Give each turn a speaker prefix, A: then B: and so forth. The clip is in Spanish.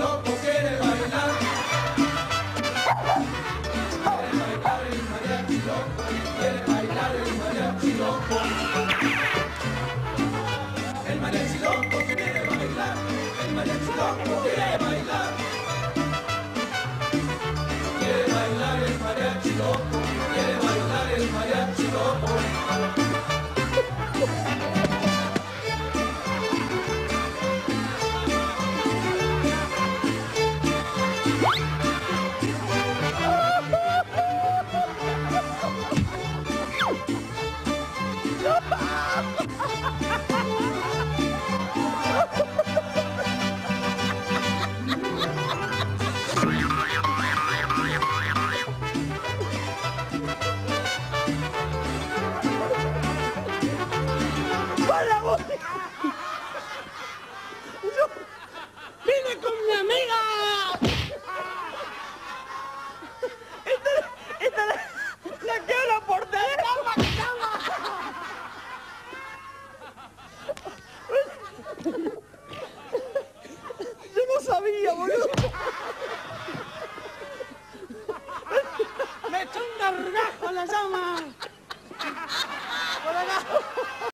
A: loco quiere bailar. Quiere bailar el mariachi quiere bailar el mariachi. El mariachi loco quiere bailar, el mariachi loco quiere bailar. Quiere bailar el mariachi
B: ¡Hola, música! Sabía, boludo. Me echó un gargajo la llama.